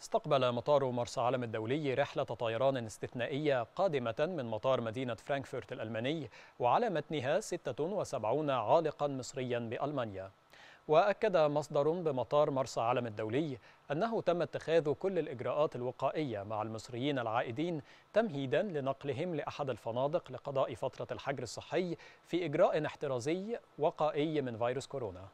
استقبل مطار مرسى علم الدولي رحلة طيران استثنائية قادمة من مطار مدينة فرانكفورت الألماني وعلى متنها 76 عالقا مصريا بألمانيا. وأكد مصدر بمطار مرسى علم الدولي أنه تم اتخاذ كل الإجراءات الوقائية مع المصريين العائدين تمهيدا لنقلهم لأحد الفنادق لقضاء فترة الحجر الصحي في إجراء احترازي وقائي من فيروس كورونا.